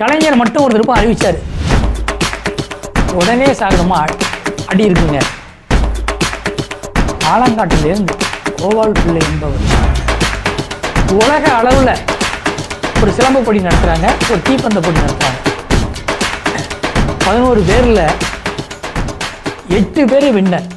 கலைஞர் மட்டும் ஒரு திருப்பம் அறிவிச்சார். உடனே சாகமா அடி இருக்குங்க. ஆலங்காட்டிலிருந்து கோவால் பிள்ளை என்பவர். உலக அளவில் ஒரு சிலம்பு போட்டி நடத்துகிறாங்க ஒரு தீப்பந்த போட்டி நடத்துகிறாங்க பதினோரு பேரில் எட்டு பேர் வின்னர்